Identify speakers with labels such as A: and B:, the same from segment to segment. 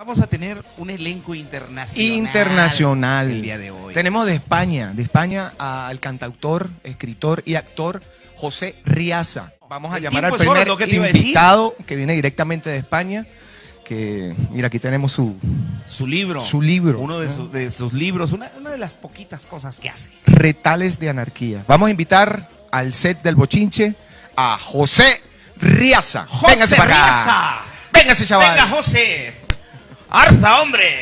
A: Vamos a tener un elenco internacional.
B: Internacional.
A: El día de hoy.
B: Tenemos de España, de España al cantautor, escritor y actor José Riaza. Vamos a
A: El
B: llamar al
A: oro,
B: primer
A: que
B: invitado que viene directamente de España. Que, mira, aquí tenemos su
A: Su libro.
B: Su libro.
A: Uno de, sus- de sus libros. Una, una de las poquitas cosas que hace.
B: Retales de Anarquía. Vamos a invitar al set del bochinche a José Riaza.
A: ¡José
B: Véngase para acá.
A: Riaza!
B: Véngase, chaval.
A: Venga, José. Arza, hombre.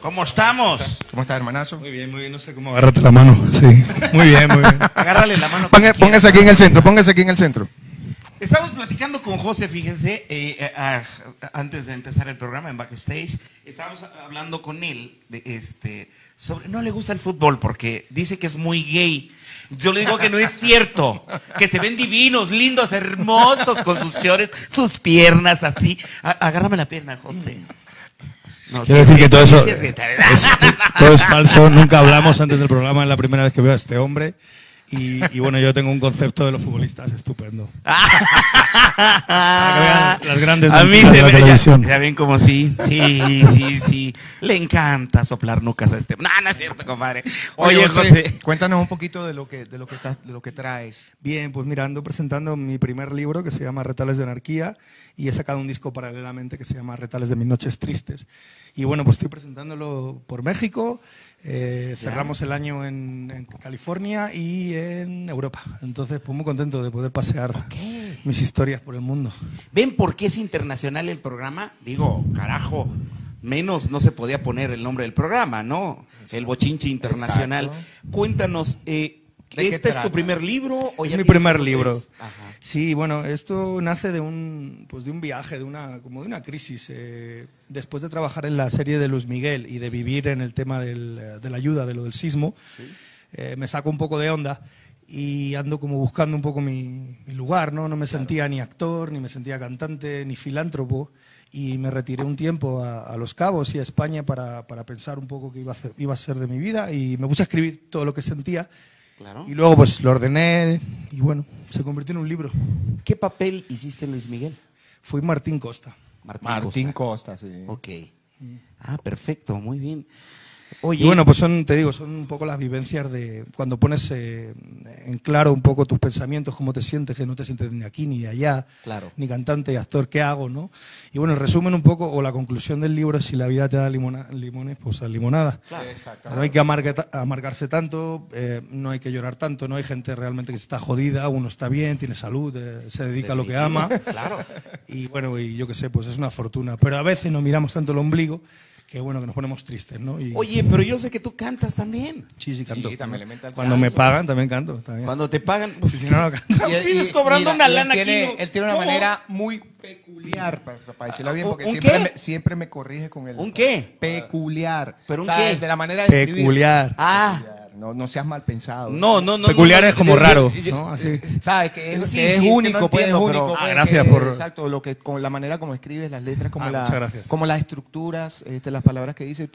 A: ¿Cómo estamos?
B: ¿Cómo está, hermanazo?
C: Muy bien, muy bien. No sé cómo agarrarte la mano. Sí. Muy bien, muy bien.
A: Agárrale la mano.
B: Ponga- Póngase aquí en el centro, póngase aquí en el centro.
A: Estamos platicando con José, fíjense, eh, eh, ah, antes de empezar el programa en backstage, estábamos hablando con él de este sobre no le gusta el fútbol porque dice que es muy gay. Yo le digo que no es cierto, que se ven divinos, lindos, hermosos con sus shorts, sus piernas así. A- agárrame la pierna, José. No,
C: Quiero decir que todo eso
A: es,
C: todo es falso. Nunca hablamos antes del programa. Es la primera vez que veo a este hombre. Y, y bueno, yo tengo un concepto de los futbolistas estupendo. Las grandes
A: A mí se
C: de la
A: ve, ya, ya ven como sí, sí, sí, sí. Le encanta soplar nucas a este. No, no es cierto, compadre. Oye, José.
B: cuéntanos un poquito de lo que, de lo que, estás- de lo que traes.
C: Bien, pues mira, ando presentando mi primer libro que se llama Retales de Anarquía y he sacado un disco paralelamente que se llama Retales de mis noches tristes. Y bueno, pues estoy presentándolo por México, eh, cerramos el año en, en California y en Europa. Entonces, pues muy contento de poder pasear mis historias por el mundo.
A: ¿Ven por qué es internacional el programa? Digo, carajo, menos no se podía poner el nombre del programa, ¿no? El bochinche internacional.
B: Exacto.
A: Cuéntanos, eh,
B: ¿De qué
A: ¿este es tu primer libro o
C: Es
A: ya
C: mi primer libro. Sí, bueno, esto nace de un, pues de un viaje, de una, como de una crisis. eh, después de trabajar en la serie de Luis Miguel y de vivir en el tema del, eh, de la ayuda, de lo del sismo, eh, me saco un poco de onda y ando como buscando un poco mi, mi lugar, ¿no? No me sentía ni actor, ni me sentía cantante, ni filántropo y me retiré un tiempo a, a Los Cabos y a España para, para pensar un poco qué iba a, hacer- iba a ser de mi vida y me puse a escribir todo lo que sentía
A: Claro.
C: y luego pues lo ordené y bueno, se convirtió en un libro.
A: ¿Qué papel hiciste en Luis Miguel?
C: Fui Martín Costa.
A: Martín,
B: Martín
A: Costa.
B: Costa, sí.
A: Ok. Ah, perfecto, muy bien. Oye,
C: Y bueno, pues son, te digo, son un poco las vivencias de cuando pones eh, en claro un poco tus pensamientos, cómo te sientes, que no te sientes ni aquí ni allá,
A: Claro.
C: ni cantante y actor, ¿qué hago? ¿no? Y bueno, el resumen un poco, o la conclusión del libro es si la vida te da limona- limones, pues a limonada.
B: Exacto.
C: No hay que amarga- amargarse tanto, eh, no hay que llorar tanto, no hay gente realmente que está jodida, uno está bien, tiene salud, eh, se dedica a lo que ama.
A: Claro.
C: Y bueno, y yo qué sé, pues es una fortuna. Pero a veces nos miramos tanto el ombligo que bueno, que nos ponemos tristes, ¿no? Y,
A: Oye, pero yo sé que tú cantas también.
C: sí, sí, canto.
B: Sí, también le
C: Cuando me pagan, también canto. también.
A: Cuando te pagan.
C: Sí, si no, no canto.
A: Vienes cobrando una
B: y él
A: lana aquí.
B: Él tiene una
A: ¿Cómo?
B: manera muy peculiar, para, para decirlo bien,
A: ¿Un-
B: porque
A: un
B: siempre
A: qué?
B: me, siempre me corrige con el...
A: ¿Un qué?
B: Peculiar.
A: ¿Pero un
B: ¿Sabes?
A: qué?
B: De la manera de escribir.
C: Peculiar.
A: Ah,
B: Peculiar. No, no seas mal pensado.
A: no, no, no.
C: Peculiar
A: no,
C: es como
A: yo-
C: raro,
A: yo-
C: ¿no? Así.
B: ¿Sabes? Que es,
A: Sí,
B: que es
A: sí,
B: único, pues, es
A: pero-
B: único.
C: Ah,
B: pues,
C: gracias
B: que-
C: por-
B: Exacto, lo que, con la manera como escribes las letras, como,
C: Ah,
B: la,
C: gracias.
B: como las estructuras, este, las palabras que dices,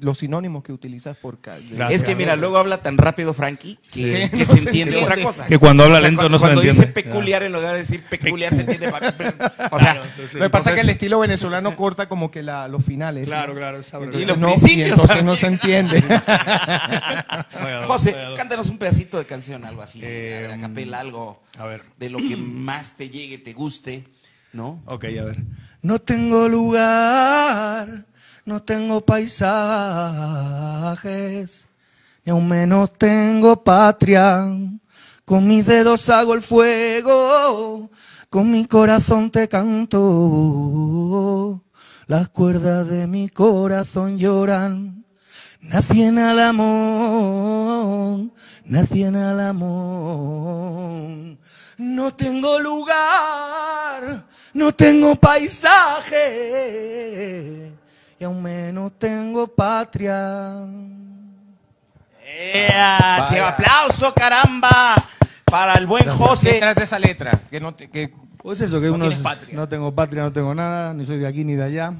B: los sinónimos que utilizas por cada...
C: Gracias.
A: Es que mira, luego habla tan rápido Frankie que,
B: Sí,
A: que
B: no
A: se
B: se
A: entiende otra cosa.
C: Que cuando habla
A: O sea,
C: lento no se
A: cuando
C: entiende.
A: dice peculiar en lugar de decir peculiar se entiende. O sea,
B: Lo que pasa es que el estilo venezolano corta como que la, los finales.
C: Claro, claro,
A: Y los principios
B: entonces no se entiende.
A: José, cántanos un pedacito de canción, algo así.
C: Eh,
A: a ver, a capela, algo
C: a ver.
A: de lo que más te llegue, te guste, ¿no?
C: Ok, a ver. No tengo lugar, no tengo paisajes, ni aún menos tengo patria. Con mis dedos hago el fuego, con mi corazón te canto. Las cuerdas de mi corazón lloran. Nací en Alamón, nací en Alamón. No tengo lugar, no tengo paisaje y aún menos tengo patria.
A: ¡Ea! che, aplauso, caramba! Para el buen
B: ¿Qué
A: José.
B: trata esa letra? Que no te- que-
C: Pues eso, que
B: No
C: uno
B: tienes
C: es-
B: patria.
C: no tengo patria, no tengo nada, ni soy de aquí ni de allá.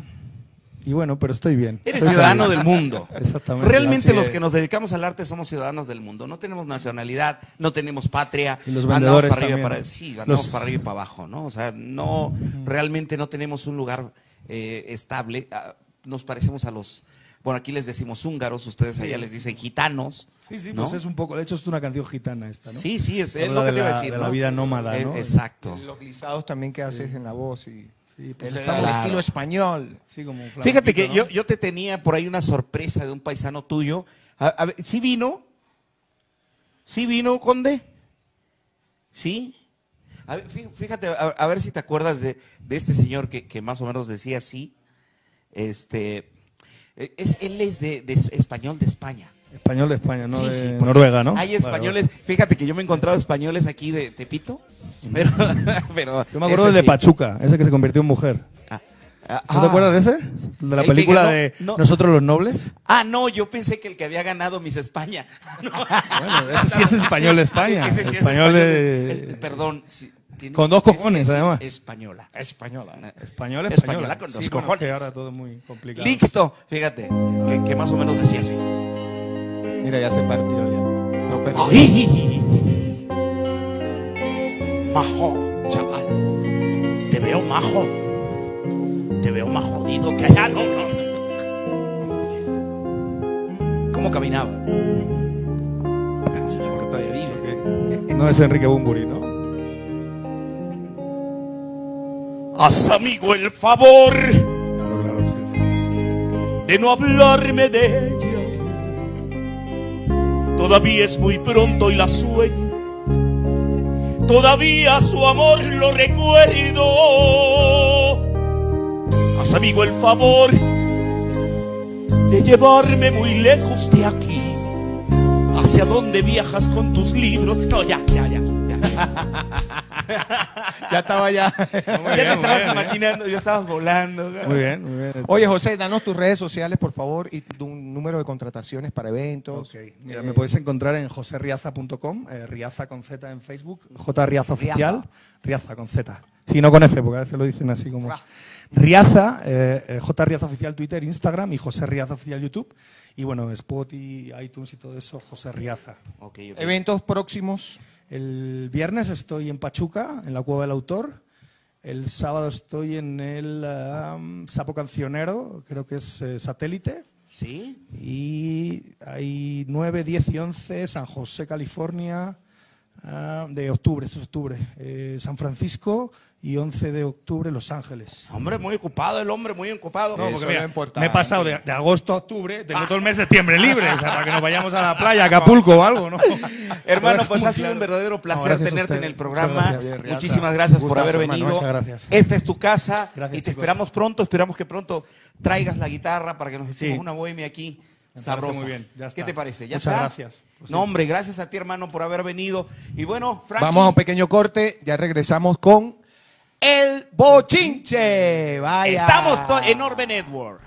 C: Y bueno, pero estoy bien.
A: Eres ciudadano del mundo.
C: Exactamente.
A: Realmente los que nos dedicamos al arte somos ciudadanos del mundo. No tenemos nacionalidad, no tenemos patria.
C: Y los
A: andamos
C: vendedores
A: para arriba
C: también,
A: para
C: ¿no?
A: sí, andamos
C: Los-
A: para arriba y para abajo, ¿no? O sea, no realmente no tenemos un lugar eh, estable. Ah, nos parecemos a los, bueno, aquí les decimos húngaros, ustedes allá les dicen gitanos.
C: Sí, sí,
A: ¿no?
C: pues es un poco. De hecho, es una canción gitana esta, ¿no?
A: Sí, sí, es, lo que te iba a decir.
C: de
A: ¿no?
C: la vida nómada,
A: Eh,
C: ¿no?
A: Exacto.
B: Los guisados también que haces en la voz y
C: Sí, pues
B: el
C: está
B: estilo español.
C: Sí, como un
A: Fíjate que yo, yo te tenía por ahí una sorpresa de un paisano tuyo. A, a ver, ¿Sí vino? ¿Sí vino, Conde? ¿Sí? A ver, fí- fíjate, a, a ver si te acuerdas de, de este señor que, que más o menos decía así. Este, eh, es, él es de, de es- español de España.
C: Español de España, no
A: Sí,
C: de
A: sí, porque
C: Noruega, ¿no?
A: Hay
C: Vale,
A: españoles, fíjate que yo me he encontrado españoles aquí de Tepito, pero, pero
C: Yo me acuerdo del de
A: sí.
C: Pachuca, ese que se convirtió en mujer.
A: Ah, ah,
C: ¿No te
A: ah.
C: acuerdas de ese? De la película
A: ganó-
C: de
A: no.
C: Nosotros los Nobles.
A: Ah, no, yo pensé que el que había ganado Miss España. No.
C: Bueno, ese sí es español de España.
A: Ese sí es
C: español de...
A: es- perdón. sí,
C: Con dos
A: es-
C: cojones,
A: es-
C: además.
A: Española.
B: Española.
C: Español,
A: Española
C: española.
A: con
C: Sí,
A: dos
C: bueno,
A: cojones.
C: que ahora todo es muy complicado.
A: Listo, fíjate, que, que más o menos decía así.
B: Mira, ya se partió ya. No perdió.
A: ¡Ay! Majo, chaval. Te veo majo. Te veo más jodido que allá. No, no. ¿Cómo caminaba? Porque todavía vive.
C: No es Enrique Bumburi, ¿no?
A: Haz amigo el favor
C: Claro, claro, sí, sí.
A: de no hablarme de ella. Todavía es muy pronto y la sueño. Todavía su amor lo recuerdo. Haz amigo el favor de llevarme muy lejos de aquí. ¿Hacia dónde viajas con tus libros? No, ya, ya, ya. Ya,
B: estaba ya.
A: ya te
C: bien,
A: estabas
C: bien,
A: imaginando, ya estabas volando.
C: Muy bien, muy bien.
B: Oye, José, danos tus redes sociales, por favor, y tu número de contrataciones para eventos.
C: Ok, mira,
B: Eh,
C: me podéis encontrar en joserriaza.com, eh, Riaza con Z en Facebook, J Riaza Oficial, Riaza con Z. Sí, no con F, porque a veces lo dicen así como. Riaza, eh, eh, J Riaza Oficial Twitter, Instagram y José Riaza Oficial YouTube. Y bueno, Spotify, iTunes y todo eso, José Riaza.
A: Ok, ok.
B: Eventos próximos.
C: El viernes estoy en Pachuca, en la Cueva del Autor. El sábado estoy en el um, Sapo Cancionero, creo que es eh, satélite.
A: ¿Sí?
C: Y hay 9, 10 y 11, San José, California, ah, de octubre, es octubre, eh, San Francisco y 11 de octubre, Los Ángeles.
A: Hombre, muy ocupado, el hombre muy ocupado.
B: No, porque mira,
C: me he pasado de, de agosto a octubre, tengo todo el mes de septiembre libre, o sea, para que nos vayamos a la playa, a Acapulco o algo, ¿no?
A: Hermano, pues ha sido
C: claro.
A: un verdadero
C: No,
A: placer
C: a
A: tenerte en el programa.
C: Gracias.
B: Riaza.
A: Muchísimas gracias por haber
B: hermano.
A: venido.
C: Muchas gracias.
A: Esta es tu casa
C: Gracias,
A: y te
C: chicos.
A: esperamos pronto. Esperamos que pronto traigas la guitarra para que nos echemos
C: Sí.
A: una bohemia aquí. Sabrosa.
C: muy bien, ya
A: ¿Qué te parece? ¿Ya
C: Muchas
A: está?
C: gracias. Pues
A: no,
C: sí.
A: hombre, gracias a ti, hermano, por haber venido. Y bueno, Frankie,
B: Vamos a un pequeño corte, ya regresamos con El Bochinche. Vaya.
A: estamos en Orbe Network.